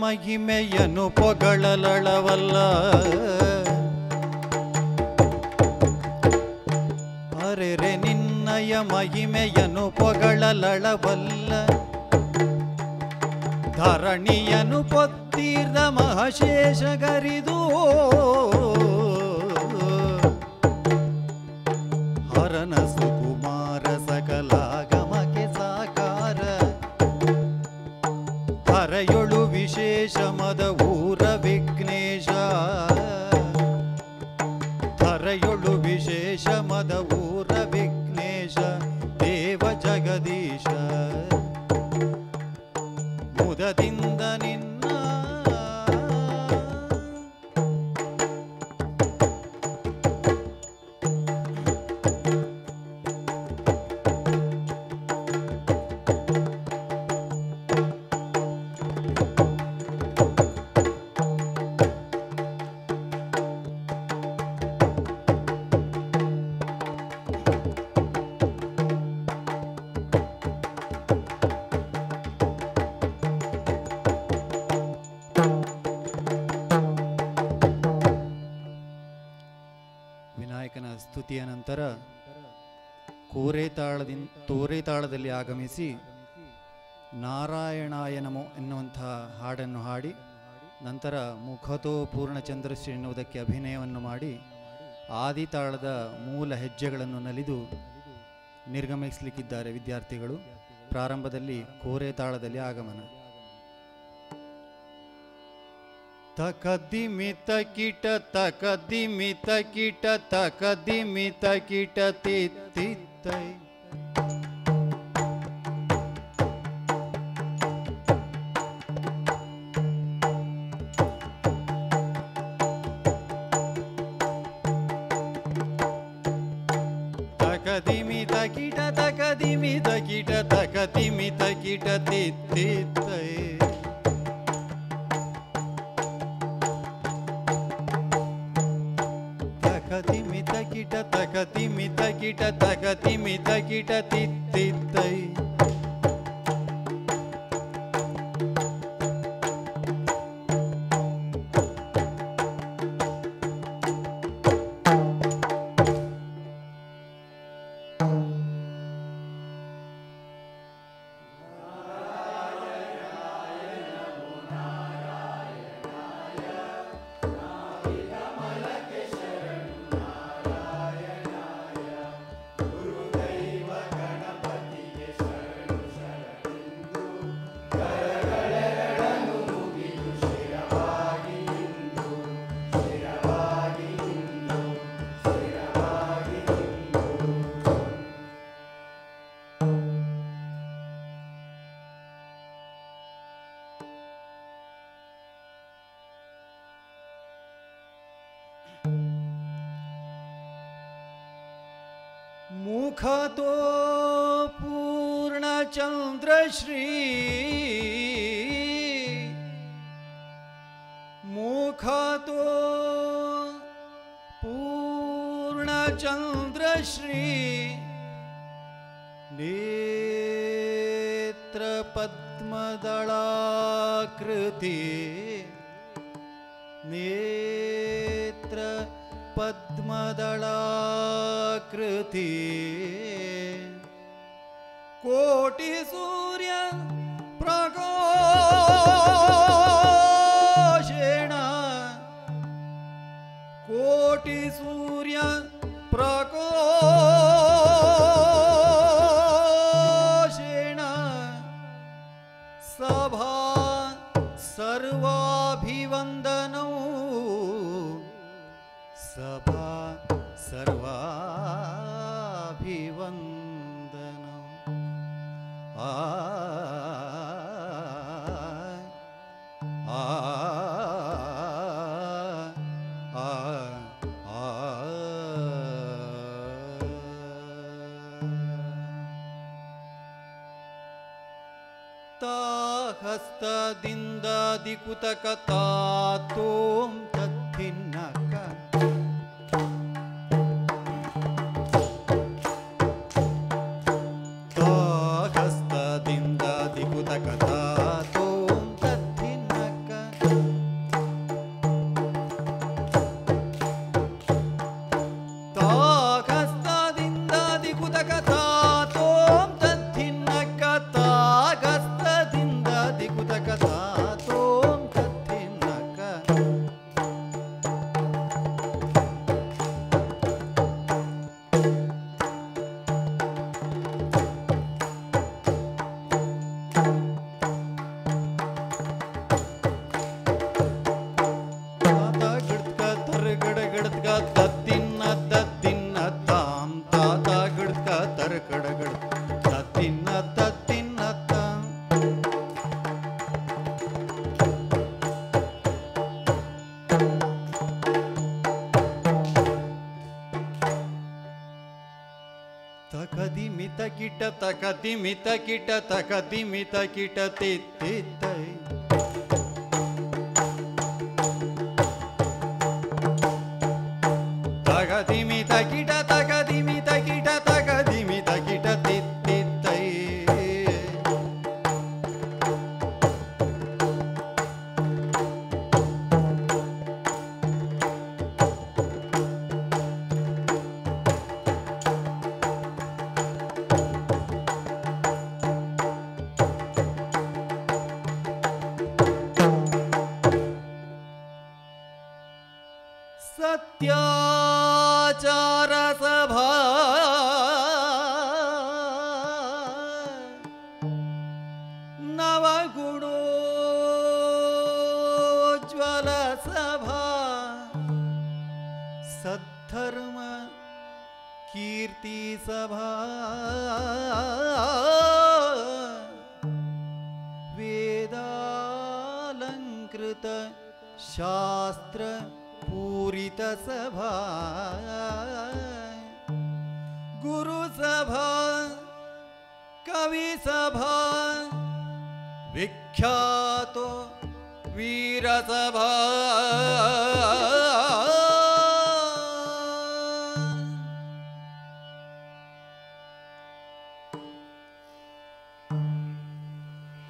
ಮಹಿಮೆಯನು ಪೊಗಳಲಳವಲ್ಲ. ಅರೆರೆ ನಿನ್ನಯ ಮಹಿಮೆಯನು ಪೊಗಳಲಳವಲ್ಲ. ಧರಣಿಯನು ಪೊತ್ತೀರ್ಧ ಮಹಶೇಷ ಸ್ತುತಿಯ ನಂತರ ಕೋರೆತಾಳದಿಂದ ತೋರೆತಾಳದಲ್ಲಿ ಆಗಮಿಸಿ ನಾರಾಯಣಾಯ ನಮೋ ಎನ್ನುವಂತಹ ಹಾಡನ್ನು ಹಾಡಿ, ನಂತರ ಮುಖತೋ ಪೂರ್ಣಚಂದ್ರಶ್ರೀ ಎನ್ನುವುದಕ್ಕೆ ಅಭಿನಯವನ್ನು ಮಾಡಿ ಆದಿತಾಳದ ಮೂಲ ಹೆಜ್ಜೆಗಳನ್ನು ನಲಿದು ನಿರ್ಗಮಿಸಲಿಕ್ಕಿದ್ದಾರೆ ವಿದ್ಯಾರ್ಥಿಗಳು. ಪ್ರಾರಂಭದಲ್ಲಿ ಕೋರೆತಾಳದಲ್ಲಿ ಆಗಮನ. तकदिमित कीट तकदिमित कीट तकदिमित कीट तित्तित तकदिमित कीट तकदिमित कीट तकदिमित कीट तीत ಮುಖತೋ ಪೂರ್ಣಚಂದ್ರಶ್ರೀ ಮುಖತೋ ಪೂರ್ಣಚಂದ್ರಶ್ರೀ ನೇತ್ರ ಪದ್ಮದಳಾಕೃತಿ कोटि सूर्य प्राको ದಿಕುತಕ ತಾತೋಂ तकदिमितकिटतकदिमितकिटतित् ಸಭಾ. ವಿಖ್ಯಾತ ವೀರಸಭಾ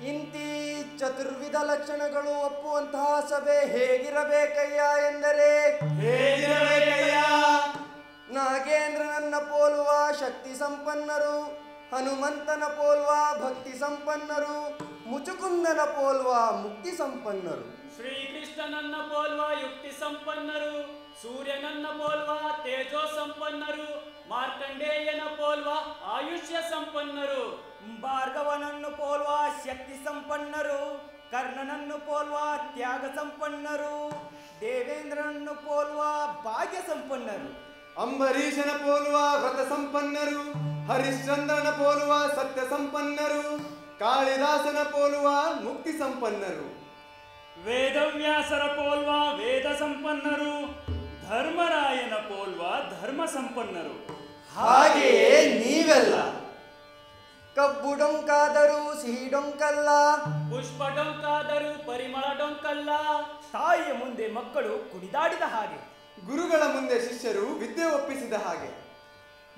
ಇಂತಿ ಚತುರ್ವಿಧ ಲಕ್ಷಣಗಳು ಒಪ್ಪುವಂತಹ ಸಭೆ ಹೇಗಿರಬೇಕಯ್ಯ ಎಂದರೆ? ಹೇಗಿರಬೇಕಯ್ಯ? ನಾಗೇಂದ್ರನನ್ನ ಪೋಲುವ ಶಕ್ತಿ ಸಂಪನ್ನರು. ಹನುಮಂತನ ಪೋಲ್ವಾ ಭಕ್ತಿ ಸಂಪನ್ನರು ಮುಚುಕುಂದನ ಪೋಲ್ವಾ ಮುಕ್ತಿ ಸಂಪನ್ನರು. ಶ್ರೀಕೃಷ್ಣನನ್ನ ಪೋಲ್ವಾ ಯುಕ್ತಿ ಸಂಪನ್ನರು ಸೂರ್ಯನನ್ನ ಪೋಲ್ವಾ ತೇಜೋ ಸಂಪನ್ನರು ಮಾರ್ಕಂಡೇಯನ ಪೋಲ್ವಾ ಆಯುಷ್ಯ ಸಂಪನ್ನರು. ಭಾರ್ಗವನನ್ನು ಪೋಲ್ವಾ ಶಕ್ತಿ ಸಂಪನ್ನರು ಕರ್ಣನನ್ನು ಪೋಲ್ವಾ ತ್ಯಾಗ ಸಂಪನ್ನರು ದೇವೇಂದ್ರನನ್ನು ಪೋಲ್ವಾ ಭಾಗ್ಯ ಸಂಪನ್ನರು. ಅಂಬರೀಷನ ಪೋಲ್ವಾ ವ್ರತ ಸಂಪನ್ನರು ಹರಿಶ್ಚಂದ್ರನ ಪೋಲುವ ಸತ್ಯ ಸಂಪನ್ನರು ಕಾಳಿದಾಸನ ಪೋಲುವ ಮುಕ್ತಿ ಸಂಪನ್ನರು ವೇದವ್ಯಾಸರ ಪೋಲ್ವ ವೇದ ಸಂಪನ್ನರು ಧರ್ಮರಾಯನ ಪೋಲ್ವ ಧರ್ಮ ಸಂಪನ್ನರು ಹಾಗೆಯೇ ನೀವೆಲ್ಲ. ಕಬ್ಬು ಡೊಂಕಾದರೂ ಸಿಹಿ ಡೊಂಕಲ್ಲ ಪುಷ್ಪ ಡೊಂಕಾದರೂ ಪರಿಮಳ ಡೊಂಕಲ್ಲ ತಾಯಿಯ ಮುಂದೆ ಮಕ್ಕಳು ಕುಣಿದಾಡಿದ ಹಾಗೆ. ಗುರುಗಳ ಮುಂದೆ ಶಿಷ್ಯರು ವಿದ್ಯೆ ಒಪ್ಪಿಸಿದ ಹಾಗೆ.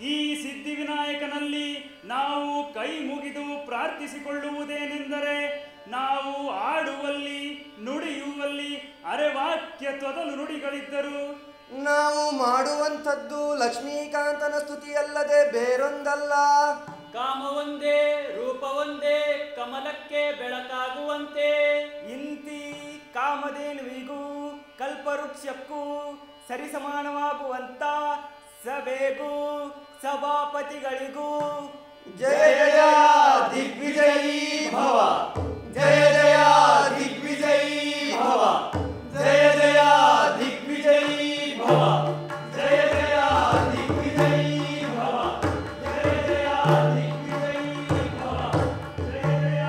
ಈ ಸಿದ್ಧಿವಿನಾಯಕನಲ್ಲಿ ನಾವು ಕೈ ಮುಗಿದು ಪ್ರಾರ್ಥಿಸಿಕೊಳ್ಳುವುದೇನೆಂದರೆ ನಾವು ಆಡುವಲ್ಲಿ ನುಡಿಯುವಲ್ಲಿ ಅರೆವಾಕ್ಯತ್ವದ ತೊದಲು ನುಡಿಗಳಿದ್ದರು. ನಾವು ಮಾಡುವಂಥದ್ದು ಲಕ್ಷ್ಮೀಕಾಂತನ ಸ್ತುತಿಯಲ್ಲದೆ ಬೇರೊಂದಲ್ಲ. ಕಾಮ ಒಂದೇ ರೂಪ ಒಂದೇ ಕಮಲಕ್ಕೆ ಬೆಳಕಾಗುವಂತೆ. ಇಂತಿ ಕಾಮಧೇನುವಿಗೂ ಕಲ್ಪವೃಕ್ಷಕ್ಕೂ ಸರಿಸಮಾನವಾಗುವಂತ ಸಭೆಗೂ ಸಭಾಪತಿಗಳಿಗೂ ಜಯ ಜಯ ದಿಗ್ವಿಜಯೀ ಭವ. ಜಯ ಜಯ ದಿಗ್ವಿಜಯೀ ಭವ. ಜಯ ಜಯ ದಿಗ್ವಿಜಯೀ ಭವ. ಜಯ ಜಯ ದಿಗ್ವಿಜಯೀ ಭವ. ಜಯ ಜಯ ದಿಗ್ವಿಜಯೀ ಭವ. ಜಯ ಜಯ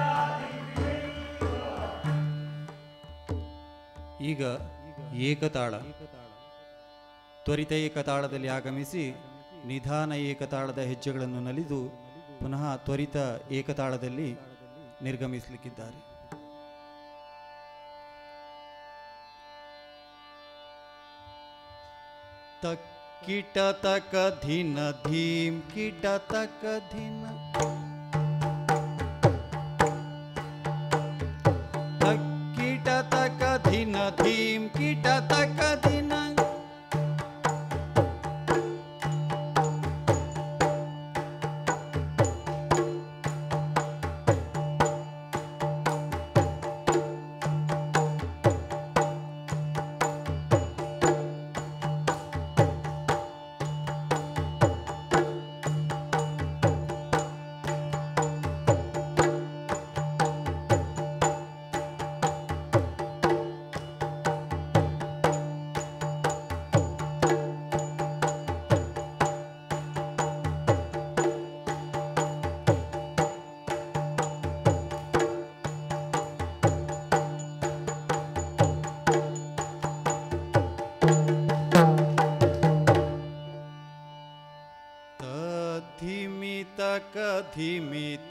ಈಗ ಏಕತಾಳ. ತ್ವರಿತ ಏಕತಾಳದಲ್ಲಿ ಆಗಮಿಸಿ ನಿಧಾನ ಏಕತಾಳದ ಹೆಜ್ಜೆಗಳನ್ನು ನಲಿದು ಪುನಃ ತ್ವರಿತ ಏಕತಾಳದಲ್ಲಿ ನಿರ್ಗಮಿಸಲಿಕ್ಕಿದ್ದಾರೆ. ಕಿಟತಕ ತಕ ಧಿನ ಧೀಂ ಕಿಟ ತಕ ಧಿನ ತಕ್ಕಿಟ ತಕ ಧಿನ ಧೀಂ ಕಿಟ ತಕ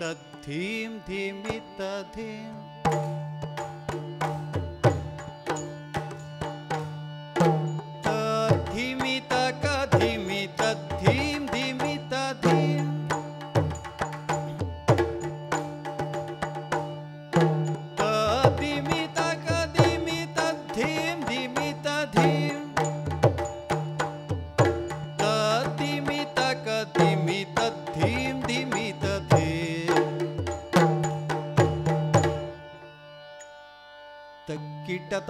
तत् धीं धीमि तधिं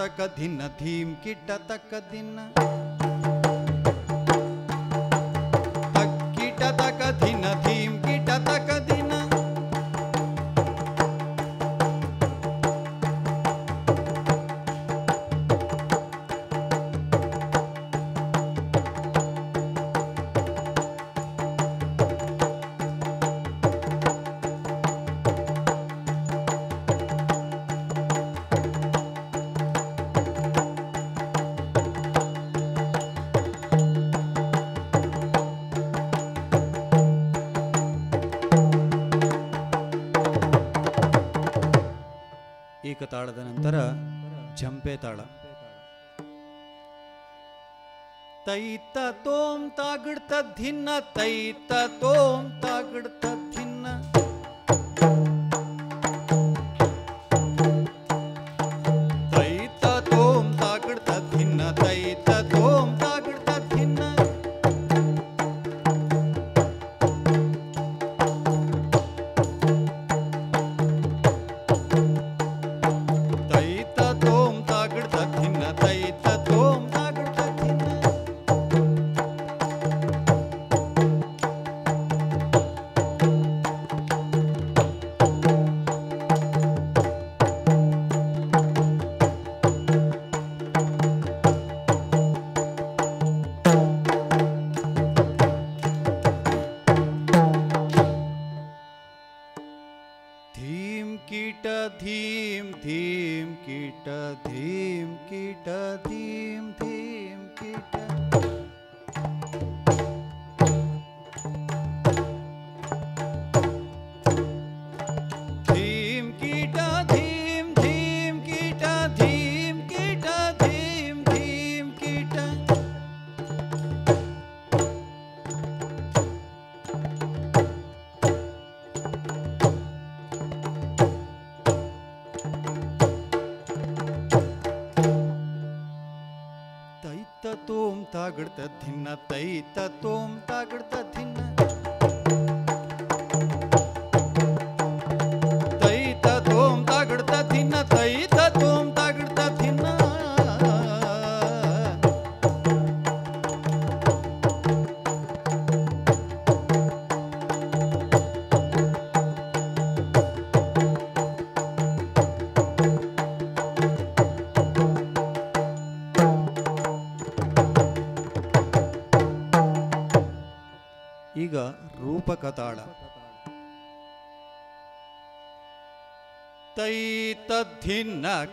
तक दिन धीम किट तक दिन। बेताड़ा। तई तोम तागड़ तिन्न तई तोम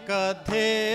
कथे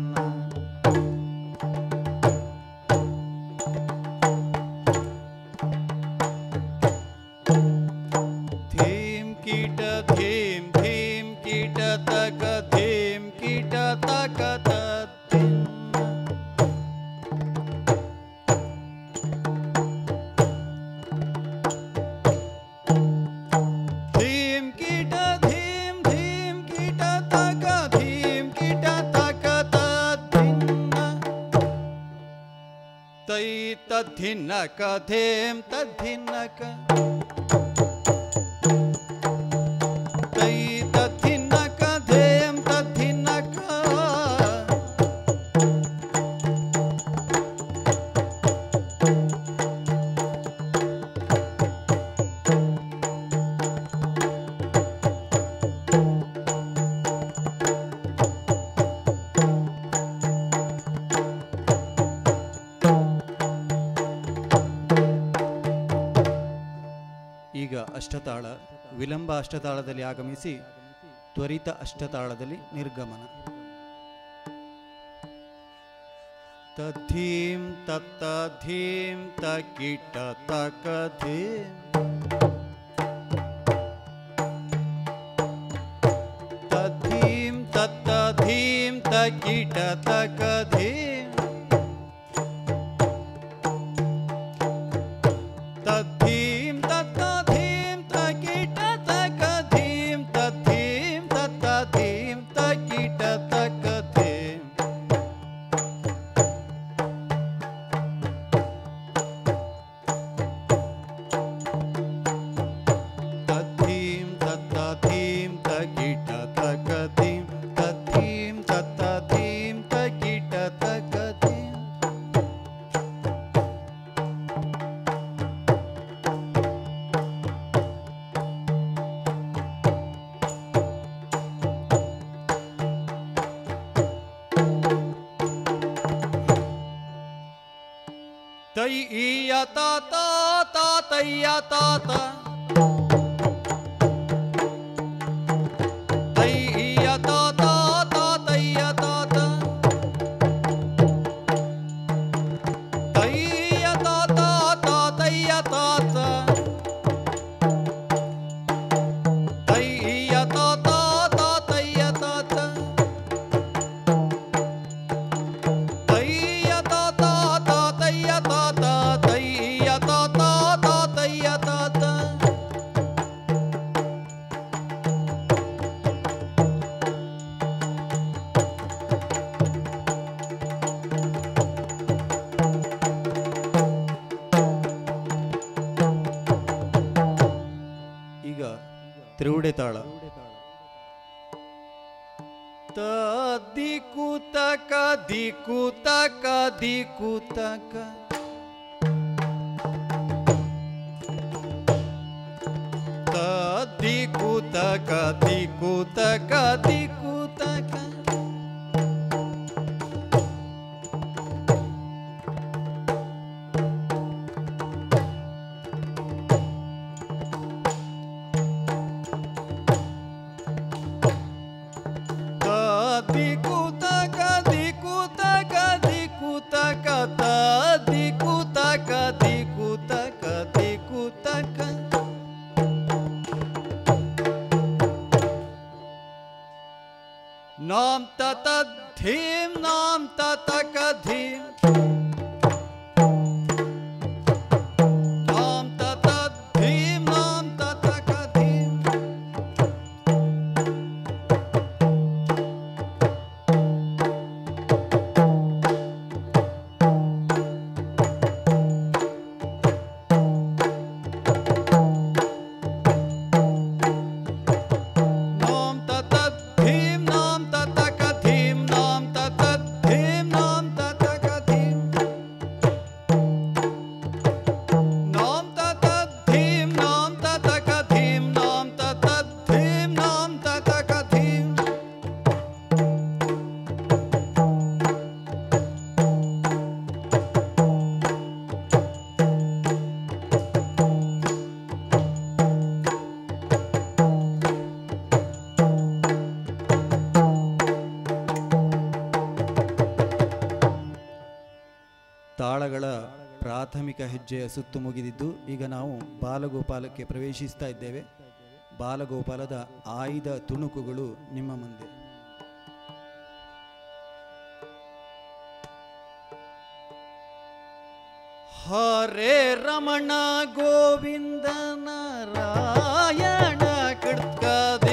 ಆಗಮಿಸಿ ತ್ವರಿತ ಅಷ್ಟತಾಳದಲ್ಲಿ ನಿರ್ಗಮನ ತಧೀಂ ತತ್ತಧೀಂ ತಕಿಟ ತೀಂ ತ ತತ್ತಧೀಂ ತ ಕಥೀ ஈயா தாத்தா தாத்தையா தாத்தா ತಾಳ ಪೂಜೆಯ ಸುತ್ತು ಮುಗಿದಿದ್ದು, ಈಗ ನಾವು ಬಾಲಗೋಪಾಲಕ್ಕೆ ಪ್ರವೇಶಿಸ್ತಾ ಇದ್ದೇವೆ. ಬಾಲಗೋಪಾಲದ ಆಯ್ದ ತುಣುಕುಗಳು ನಿಮ್ಮ ಮುಂದೆ. ಹರೇ ರಮಣ ಗೋವಿಂದನ ರಾಯಣ ಕಡ್ಕದೆ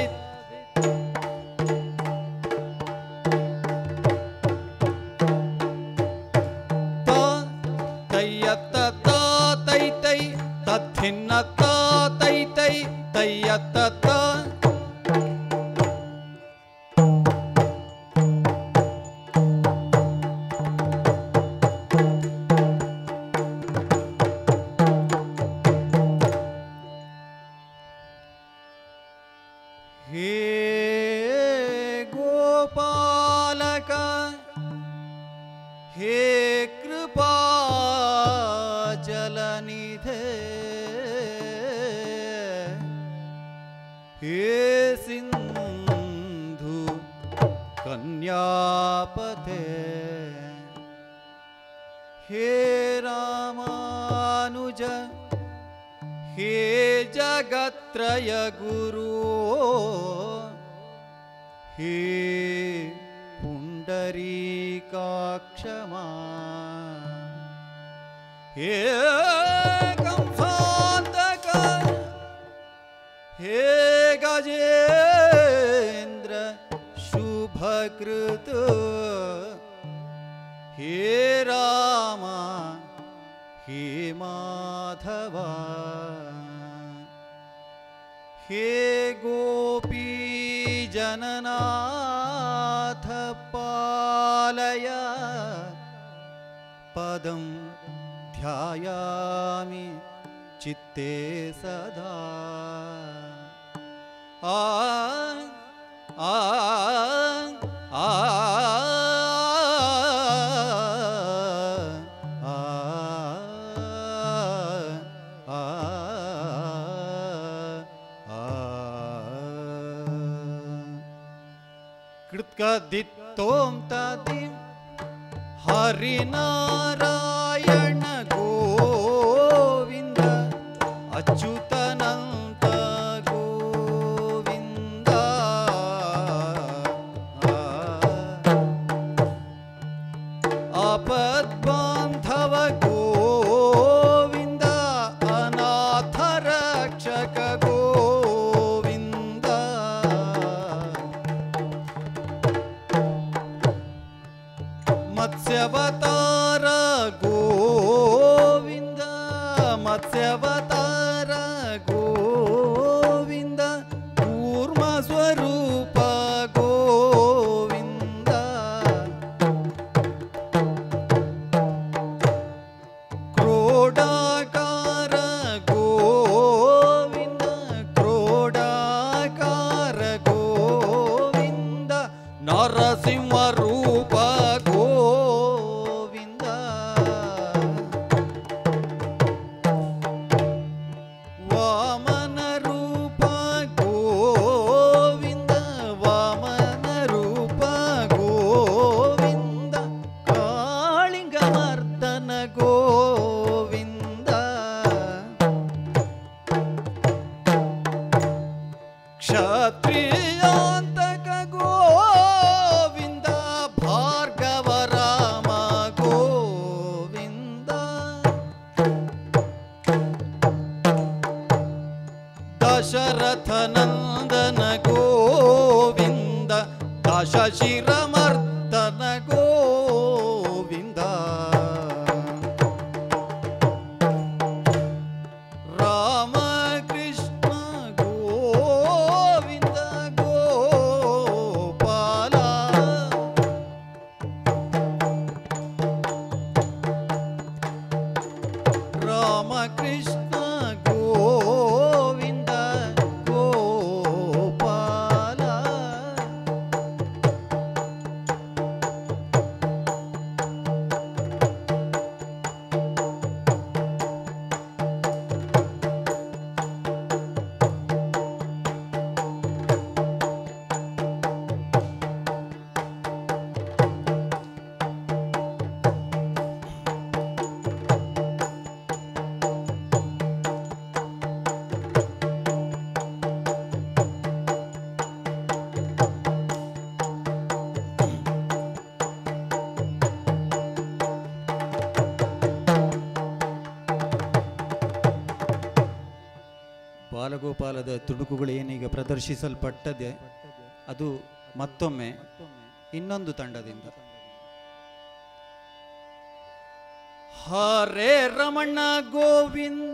ಹರಿನಾರಾ ವೇಣುಗೋಪಾಲದ ತುಣುಕುಗಳು ಏನೀಗ ಪ್ರದರ್ಶಿಸಲ್ಪಟ್ಟದೆ ಅದು ಮತ್ತೊಮ್ಮೆ ಇನ್ನೊಂದು ತಂಡದಿಂದ. ಹರೇ ರಮಣ್ಣ ಗೋವಿಂದ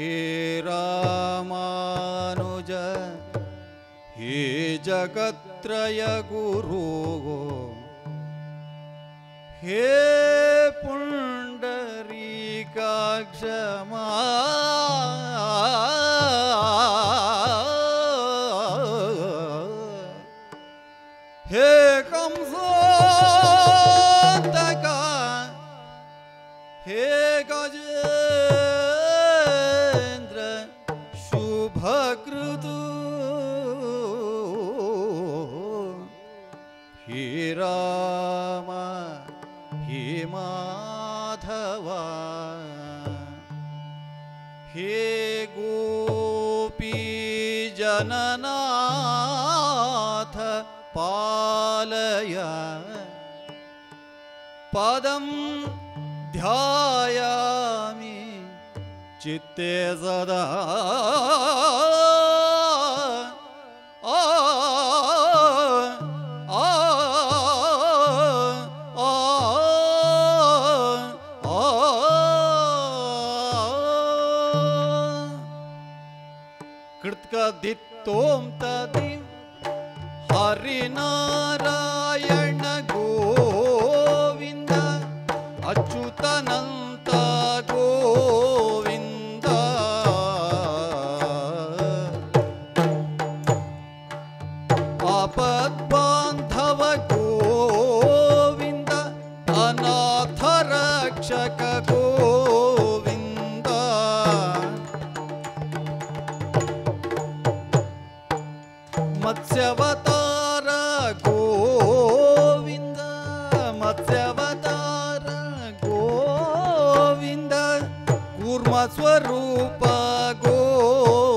हे रामानुज हे जगत्रय गुरु हे पुंडरी पुण्डरीकाक्षमा पदं ध्यायामि चित्ते सदा स्वरूप गो।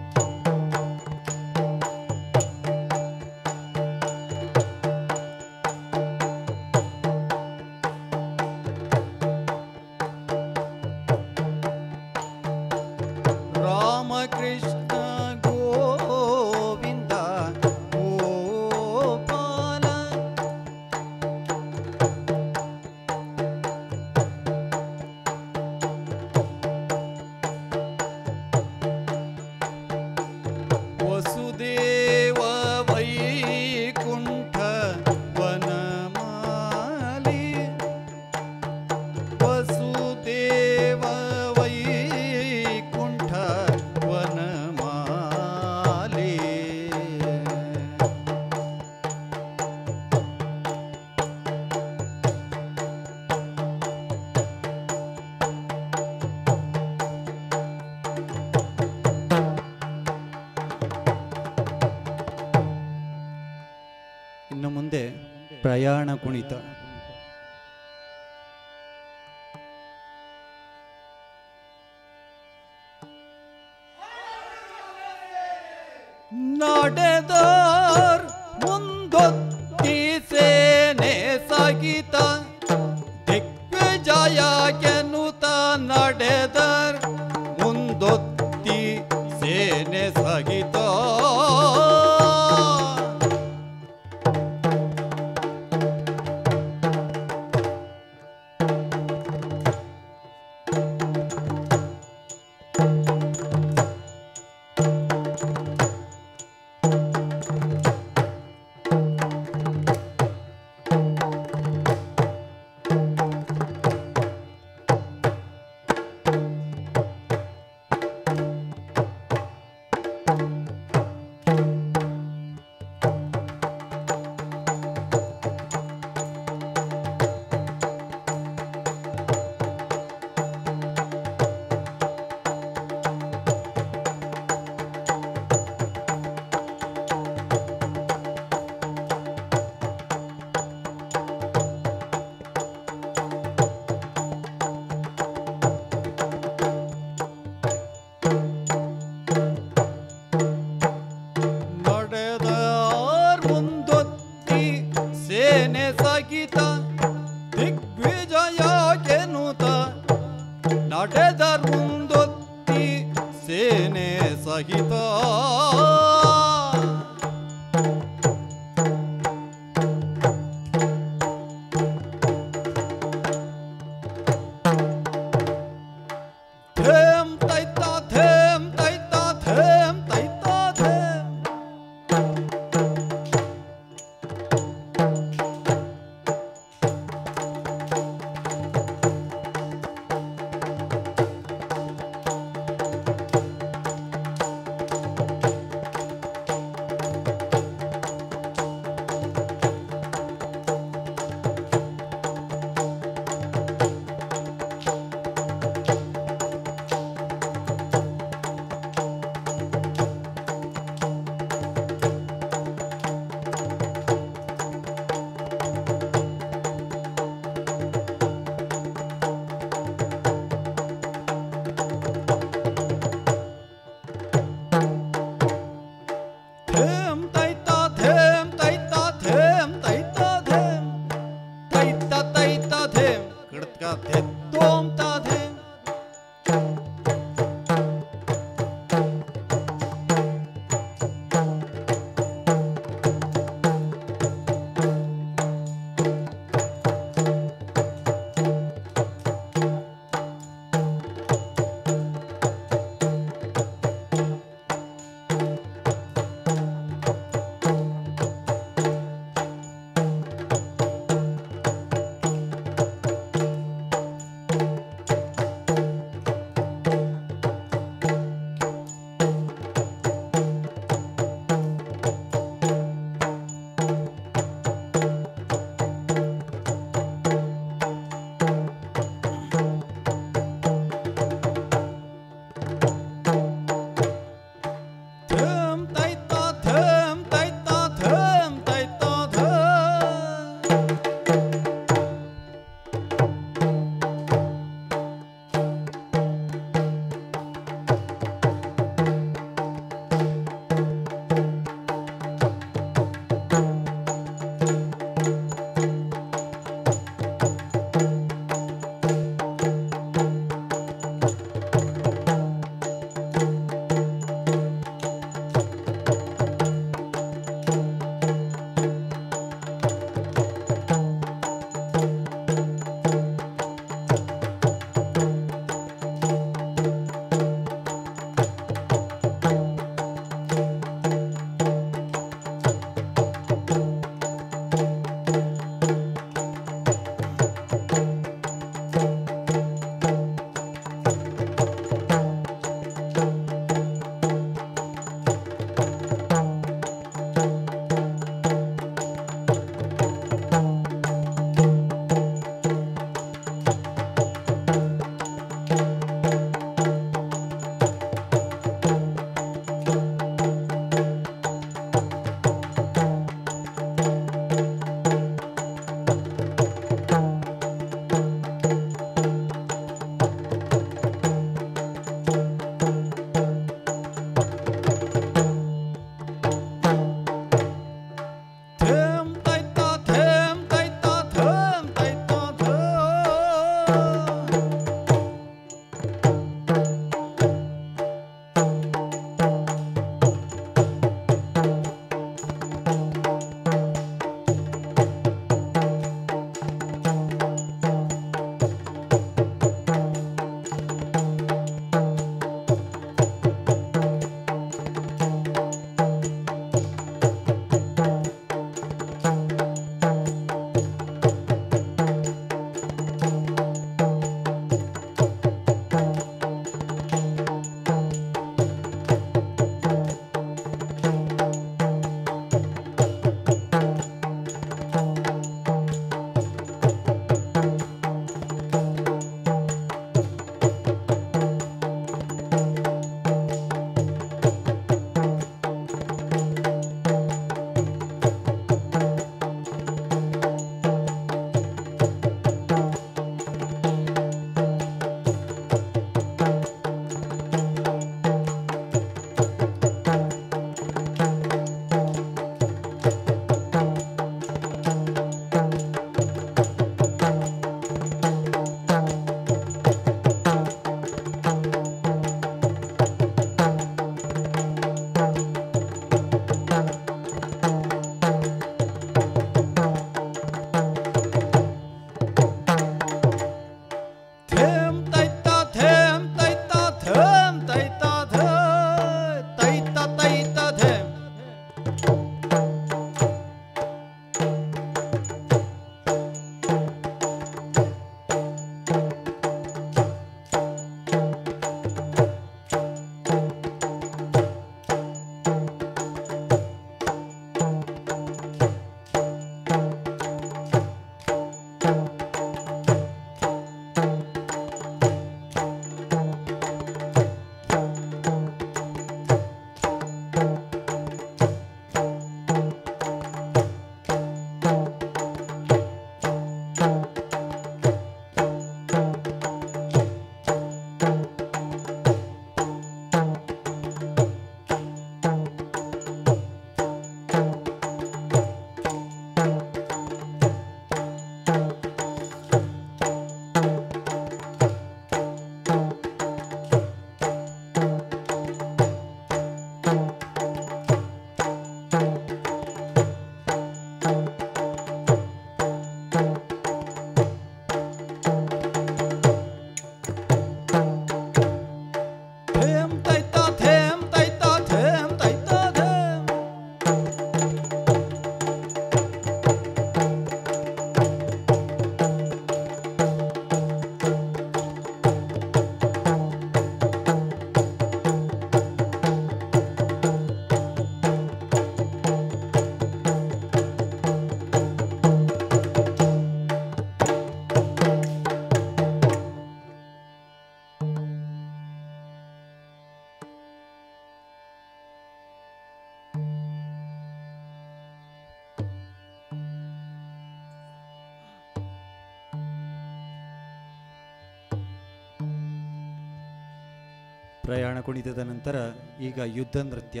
ಕುಣಿತದ ನಂತರ ಈಗ ಯುದ್ಧ ನೃತ್ಯ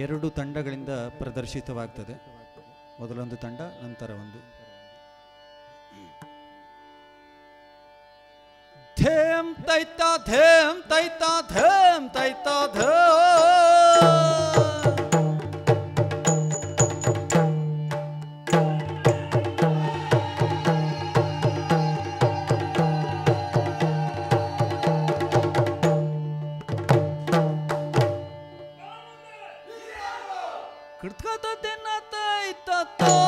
ಎರಡು ತಂಡಗಳಿಂದ ಪ್ರದರ್ಶಿತವಾಗ್ತದೆ. ಮೊದಲೊಂದು ತಂಡ, ನಂತರ ಒಂದು. ಧೇಮ್ ತೈತ ಧೇಮ್ ತೈತ ಧೇಮ್ ತೈತ ಧೇ ಕೃತ್ಕತತೆನ ತೈತ ತೋ ಧೇಮ್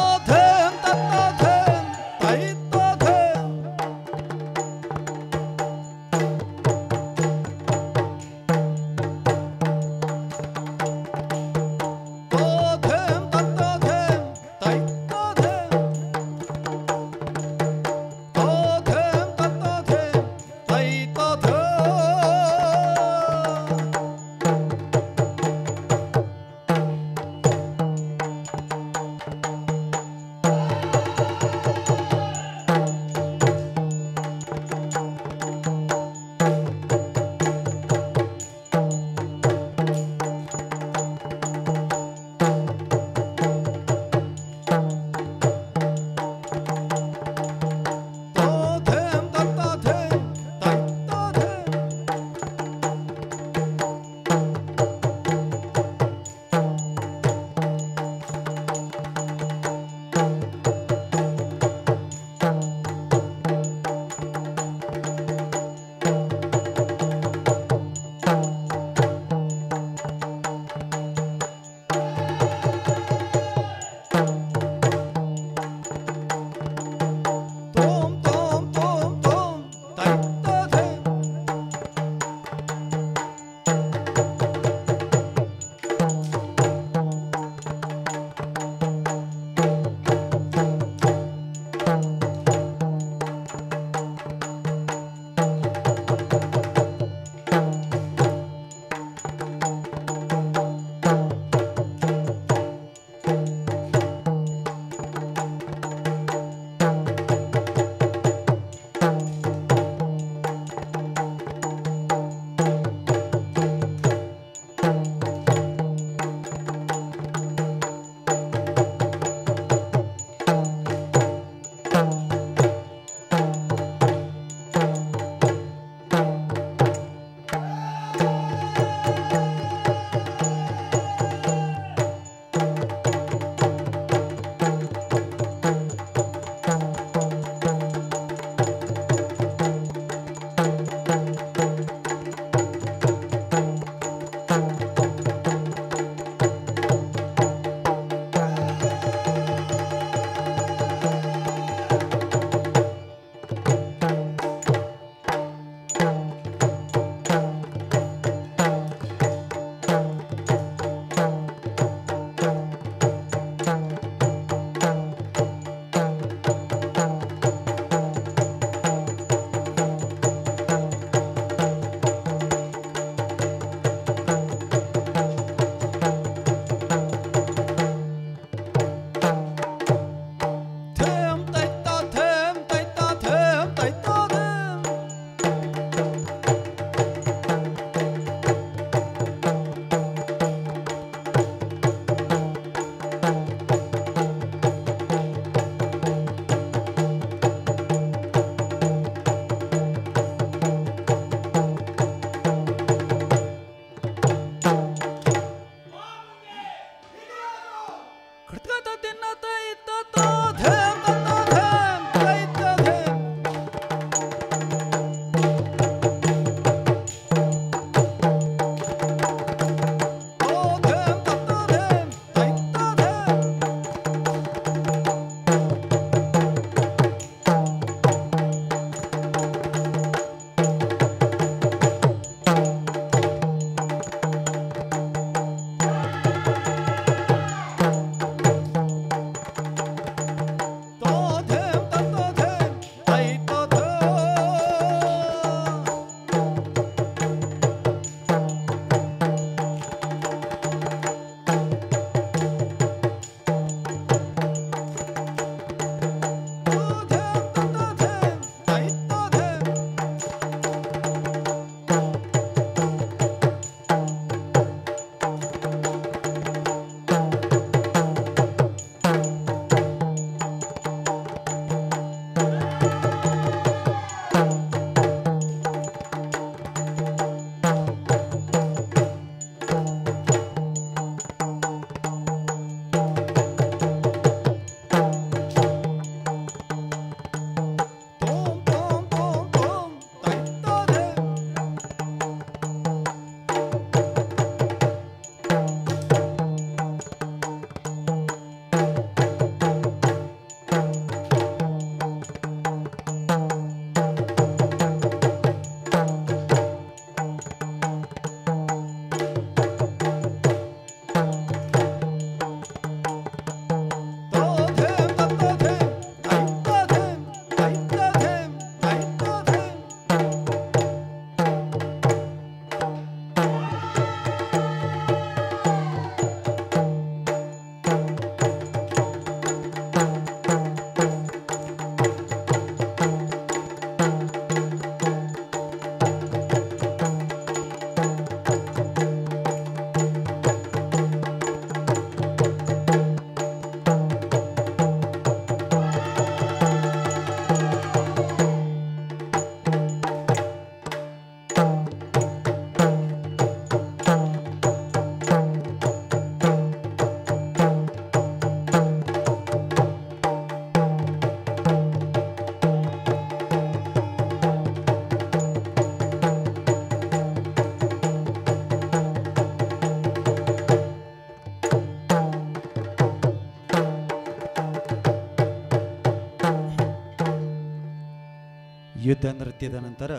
ಸಿದ್ಧ ನೃತ್ಯದ ನಂತರ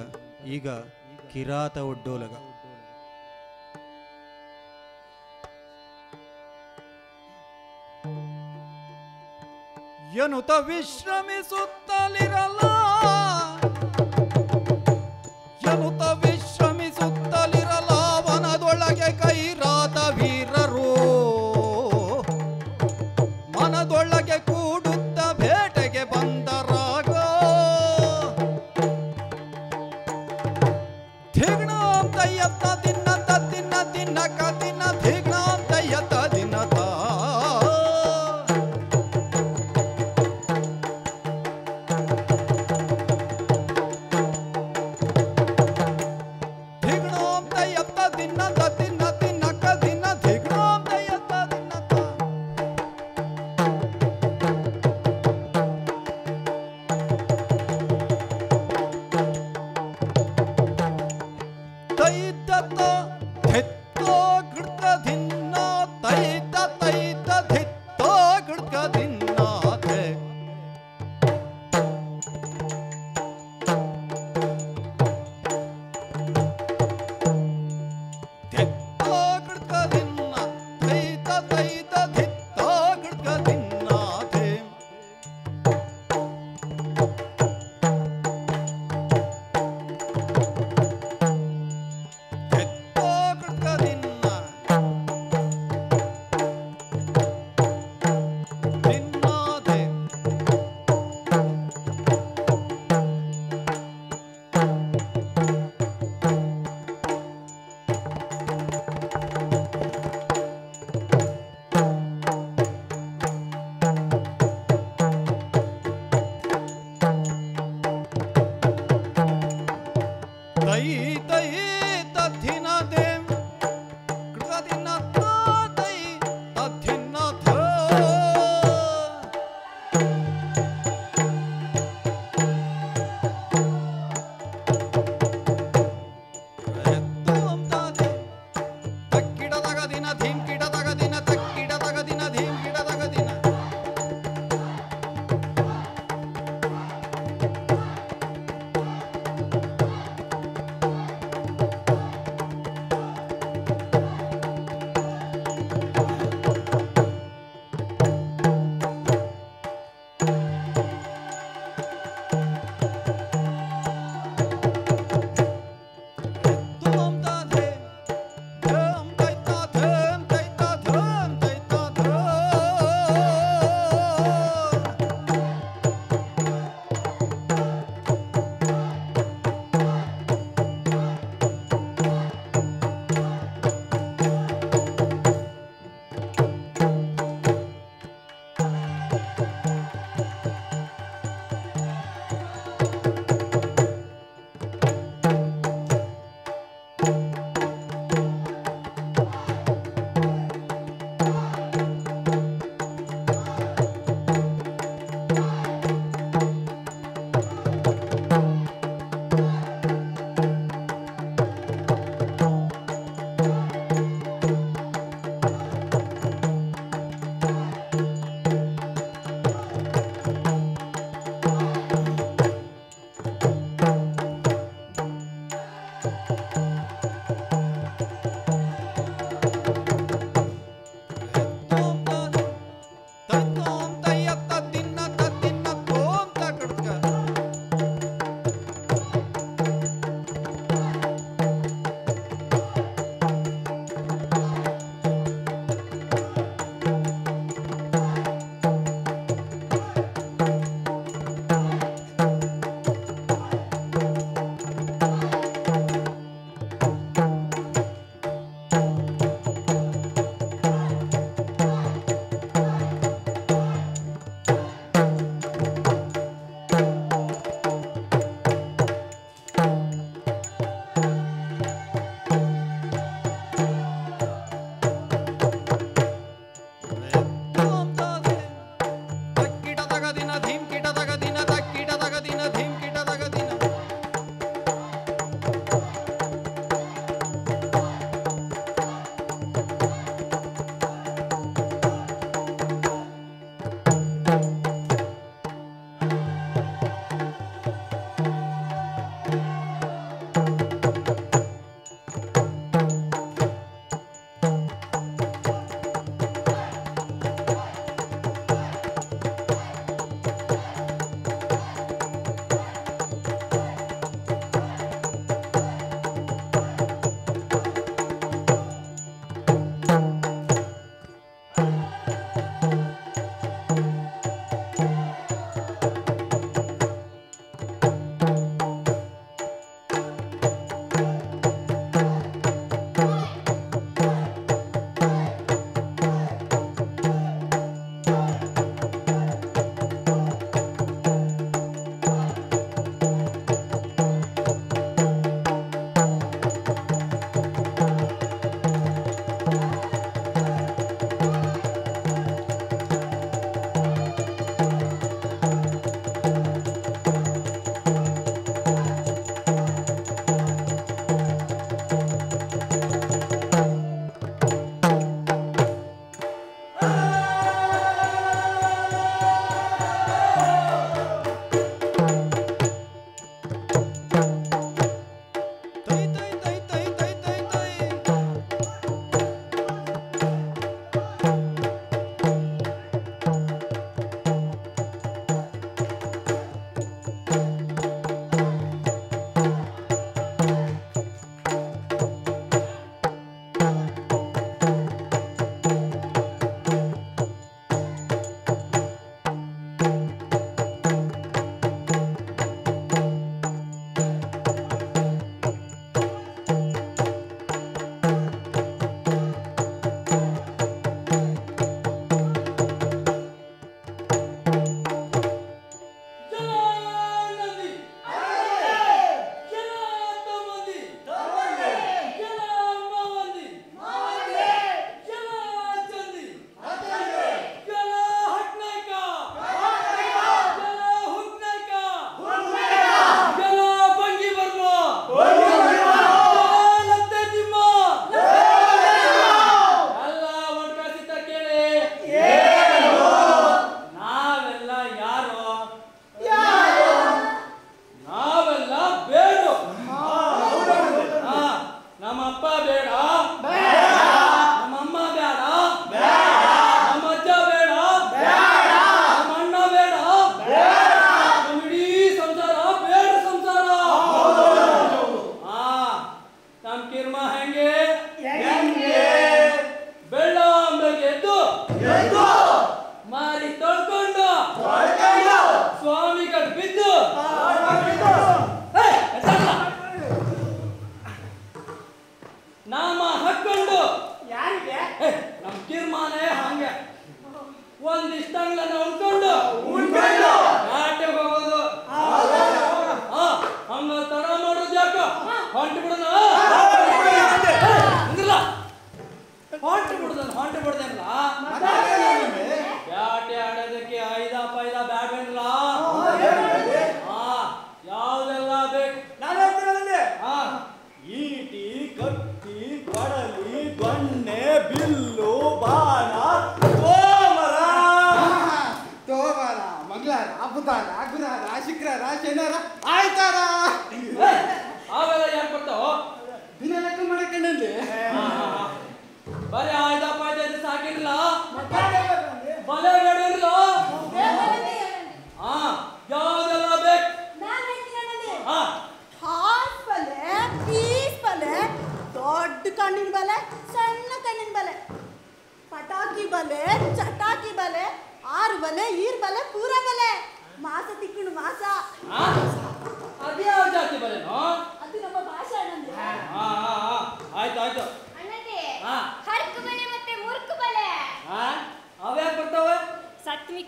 ಈಗ ಕಿರಾತ ಒಡ್ಡೋಲಗ. ಎನುತ ವಿಶ್ರಮಿಸುತ್ತಲಿರಲ್ಲ ಎನುತ ವಿ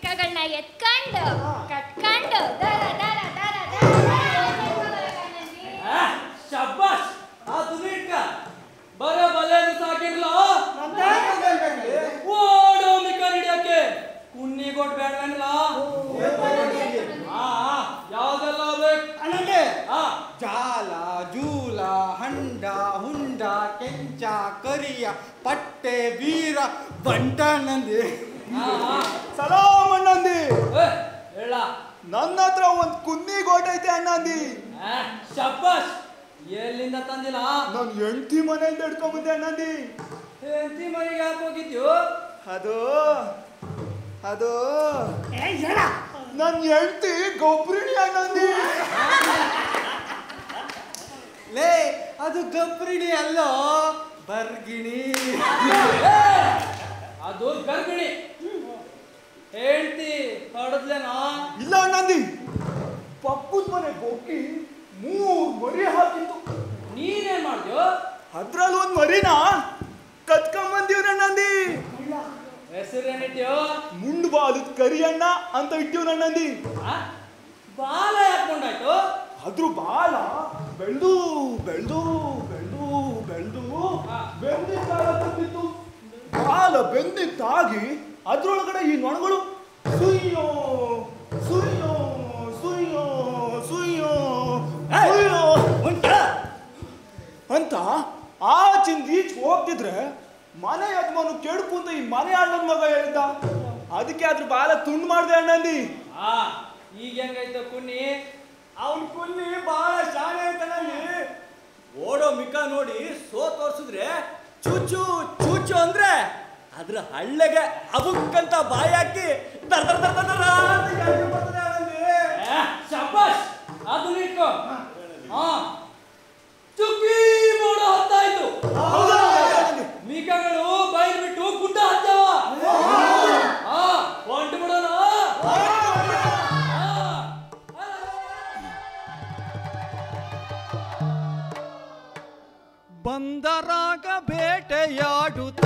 ಸತ್ವಿಕಗಳನ್ನ ಎತ್ಕೊಂಡು ಕಟ್ಕೊಂಡು ದರ ದರ ದರ ಆ ದುನಿಟ್ಕ ಬರೇ ಬಲೆ ಸಾಕಿರ್ಲ ಓಡೋ ಮಿಕ್ಕ ಹಿಡಿಯಕ್ಕೆ ಕುನ್ನಿ ಕೊಟ್ಟು ಬೇಡವೇನಲ್ಲ? ಹಾ ಹಾ ಯಾವ್ದೆಲ್ಲ ಬೇಕು? ಅಣ್ಣಂಗೆ ಹಾ ಜಾಲ ಜೂಲ ಹಂಡ ಹುಂಡ ಕೆಂಚ ಕರಿಯ ಪಟ್ಟೆ ಬೀರ ಬಂಟ ನಂದಿ ಹಾ ಹಾ ಸಲಾಮ್ ಅಣ್ಣಂದಿ ಏ ಹೇಳ ನನ್ನ ಹತ್ರ ಒಂದ್ ಕುನ್ನಿ ಗೋಟ್ ಐತೆ ಅಣ್ಣಂದಿ ಎಲ್ಲಿಂದ ತಂದಿಲ್ಲ? ನಾನು ಹೆಂಡತಿ ಮನೆಯಿಂದ ಹಿಡ್ಕೊಂಬಂದೆ ಅಣ್ಣಂದಿ. ಹೆಂಡತಿ ಮನೆಗೆ ಯಾಕೆ ಹೋಗಿದ್ಯೋ? ಅದು ಅದು ನನ್ ಹೆಂಡತಿ ಗೊಬ್ಬರಿಣಿ ಅಣ್ಣಂದಿ. ಲೇ ಅದು ಗಬ್ರಿಣಿ ಅಲ್ಲೋ ಬರ್ಗಿಣಿ. ಏ, ಅದು ಗರ್ಭಿಣಿ ಹೇಳ್ತಿ ಹೊಡೆದ್ಲೇನಾ ಇಲ್ಲ ಅಣ್ಣಂದಿ ಪಕ್ಕದ ಮನೆ ಹೋಗಿ ಮೂರ್ ಮರಿ ಹಾಕಿತ್ತು. ನೀನೇನ್ ಮಾಡ್ದ್ಯೋ? ಅದ್ರಲ್ಲಿ ಒಂದ್ ಮರಿನ ಕತ್ಕೊಂಬಂದಿವ್ರ ಅಣ್ಣಂದಿ ಹೆಸರೇನಿಟ್ಯೋ ಮುಂಡ್ ಕರಿ ಅಣ್ಣ ಅಂತ ಇಟ್ಟಿವ್ರಣ್ಣಂದಿ? ಬಾಲ ಹಾಕೊಂಡಾಯ್ತು ಅದ್ರ ಬಾಲ. ಬೆಳ್ದು ಬೆಳ್ದು ಬೆಳ್ದು ಬೆಳ್ದು. ಬೆಂದಿತ್ತು. ಬಾಲ ಬೆಂದಿತ್ತಾಗಿ ಅದ್ರೊಳಗಡೆ ಈ ನೊಣಗಳು ಸುಯ್ಯೋ ಸುಯ್ಯೋ ಸುಯ್ಯೋ ಸುಯ್ಯೋ ಸುಯ್ಯೋ ಅಂತ. ಅಂತ ಆಚಿಂದ ಈಚ್ ಹೋಗ್ತಿದ್ರೆ ಮನೆ ಯಜಮಾನು ಕೆಡ್ಕುಂತ ಈ ಮನೆ ಅಣ್ಣನ ಮಗ ಹೇಳಿದ್ದ. ಅದಕ್ಕೆ ಅದ್ರ ಬಾಲ ತುಂಡು ಮಾಡಿದೆ ಅಣ್ಣಂದಿ. ಆ ಈಗ ಹೆಂಗೈತ ಕುನ್ನಿ ಅವನ್ ಕುನ್ನಿ ಬಹಳ ಶಾಲೆ ಐತನಲ್ಲಿ ಓಡೋ ಮಿಕ್ಕ ನೋಡಿ ಸೋ ತೋರ್ಸಿದ್ರೆ ಚೂಚು ಚೂಚು ಅಂದ್ರೆ ಅದ್ರ ಹಳ್ಳೆಗೆ ಅಬುಕ್ಕಂತ ಬಾಯಾಕಿ. ಏ, ಅದು ಇಟ್ಕೋ ಹಾ ಚುಕ್ಕಿ ಮಾಡೋ ಹೊತ್ತಾಯ್ತು? ಮೀಕಗಳು ಬಿಟ್ಟು ಗುಡ್ಡ ಹತ್ತವ ಹಾ ಹೊಂಟು ಬಿಡೋಣ ಹಾ. ಬಂದರಾಗ ಬೇಟೆಯಾಡುತ್ತ